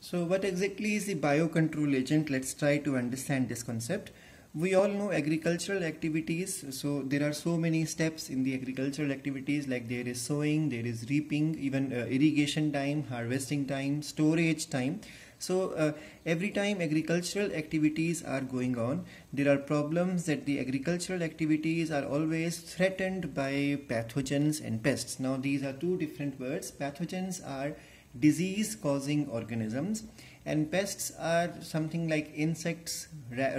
So what exactly is the biocontrol agent? Let's try to understand this concept. We all know agricultural activities. So there are so many steps in the agricultural activities like there is sowing, there is reaping, even uh, irrigation time, harvesting time, storage time. So uh, every time agricultural activities are going on, there are problems that the agricultural activities are always threatened by pathogens and pests. Now these are two different words. Pathogens are disease causing organisms and pests are something like insects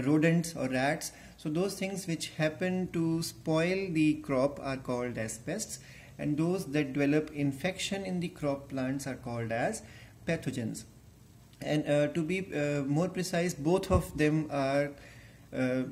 rodents or rats. So those things which happen to spoil the crop are called as pests and those that develop infection in the crop plants are called as pathogens. And uh, to be uh, more precise both of them are uh,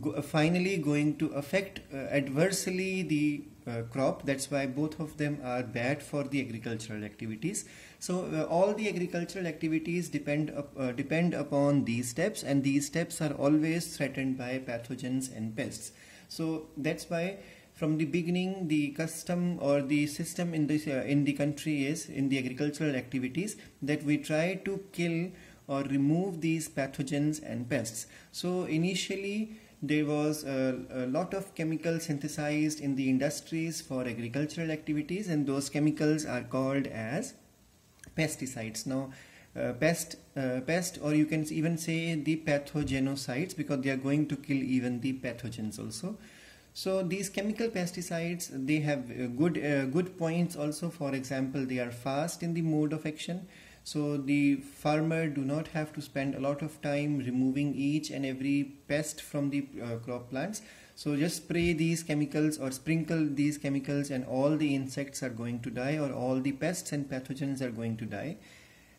go finally going to affect uh, adversely the uh, crop. That's why both of them are bad for the agricultural activities. So uh, all the agricultural activities depend up, uh, depend upon these steps and these steps are always threatened by pathogens and pests. So that's why from the beginning the custom or the system in this uh, in the country is in the agricultural activities that we try to kill or remove these pathogens and pests. So initially there was a, a, lot of chemicals synthesized in the industries for agricultural activities and those chemicals are called as pesticides. Now uh, pest uh, pest or you can even say the pathogenocides because they are going to kill even the pathogens also. So these chemical pesticides they have uh, good uh, good points also. For example they are fast in the mode of action so the farmer do not have to spend a lot of time removing each and every pest from the uh, crop plants. So just spray these chemicals or sprinkle these chemicals and all the insects are going to die or all the pests and pathogens are going to die.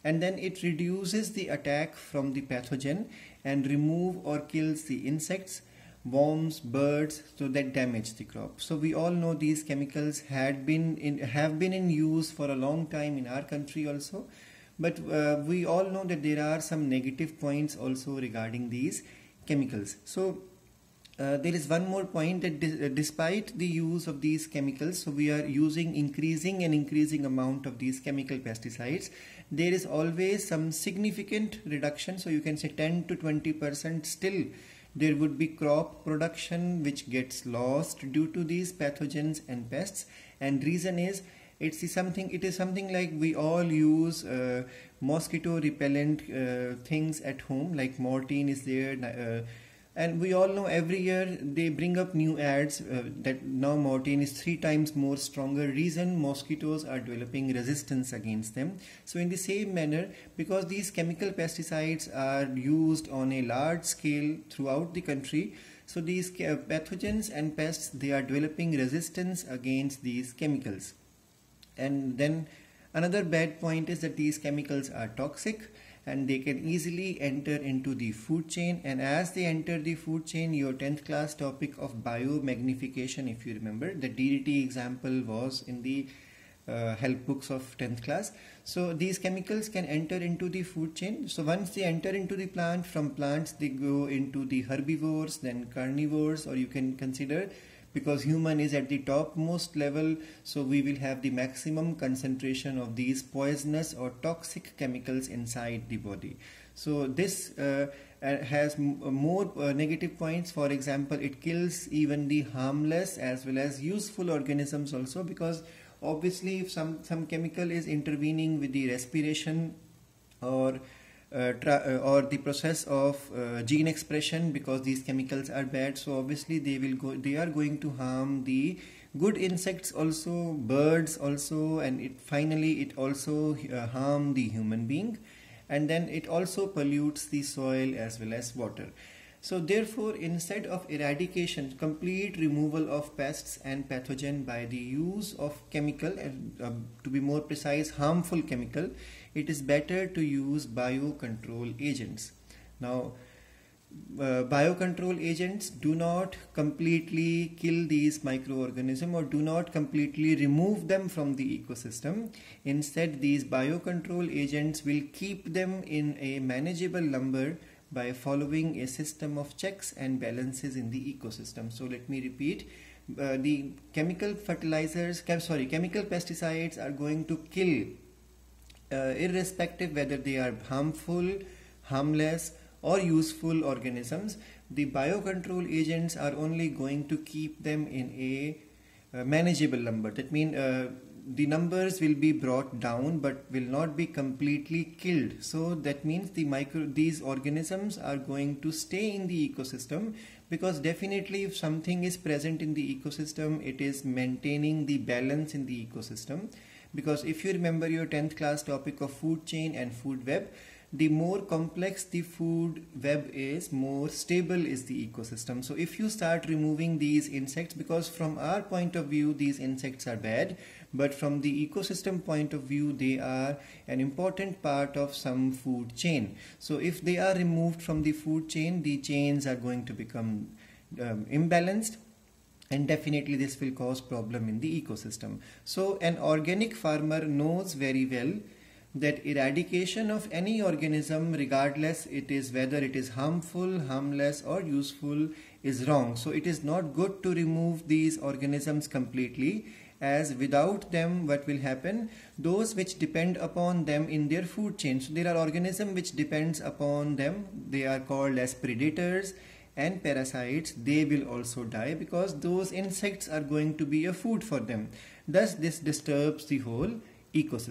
And then it reduces the attack from the pathogen and remove or kills the insects worms birds so that damage the crop. So we all know these chemicals had been in have been in use for a long time in our country also but uh, we all know that there are some negative points also regarding these chemicals. So uh, there is one more point that uh, despite the use of these chemicals so we are using increasing and increasing amount of these chemical pesticides there is always some significant reduction. So you can say 10 to 20 percent still there would be crop production which gets lost due to these pathogens and pests. And reason is it's something it is something like we all use uh, mosquito repellent uh, things at home like Mortein is there uh, and we all know every year they bring up new ads uh, that now Mortein is three times more stronger. Reason mosquitoes are developing resistance against them. So in the same manner because these chemical pesticides are used on a large scale throughout the country so these pathogens and pests they are developing resistance against these chemicals and then another bad point is that these chemicals are toxic and they can easily enter into the food chain. And as they enter the food chain your 10th class topic of biomagnification if you remember the DDT example was in the uh, help books of 10th class. So these chemicals can enter into the food chain. So once they enter into the plant from plants they go into the herbivores then carnivores or you can consider because human is at the topmost level so we will have the maximum concentration of these poisonous or toxic chemicals inside the body. So this uh, uh has more uh, negative points. For example it kills even the harmless as well as useful organisms also because obviously if some some chemical is intervening with the respiration or uh, uh, or the process of uh, gene expression because these chemicals are bad so obviously they will go they are going to harm the good insects also birds also and it finally it also uh, harm the human being. And then it also pollutes the soil as well as water so therefore instead of eradication complete removal of pests and pathogen by the use of chemical uh, to be more precise harmful chemical it is better to use biocontrol agents. Now, uh, biocontrol agents do not completely kill these microorganisms or do not completely remove them from the ecosystem. Instead, these biocontrol agents will keep them in a manageable number by following a system of checks and balances in the ecosystem. So let me repeat. Uh, the chemical fertilizers, chem sorry, chemical pesticides are going to kill uh, irrespective whether they are harmful, harmless or useful organisms, the biocontrol agents are only going to keep them in a uh, manageable number. That means uh, the numbers will be brought down but will not be completely killed. So that means the micro these organisms are going to stay in the ecosystem because definitely if something is present in the ecosystem it is maintaining the balance in the ecosystem. Because if you remember your 10th class topic of food chain and food web the more complex the food web is, more stable is the ecosystem. So if you start removing these insects, because from our point of view, these insects are bad, but from the ecosystem point of view, they are an important part of some food chain. So if they are removed from the food chain, the chains are going to become um, imbalanced and definitely this will cause problem in the ecosystem. So an organic farmer knows very well that eradication of any organism regardless it is whether it is harmful harmless or useful is wrong. So it is not good to remove these organisms completely as without them what will happen? Those which depend upon them in their food chain. So there are organisms which depends upon them. They are called as predators and parasites. They will also die because those insects are going to be a food for them. Thus this disturbs the whole ecosystem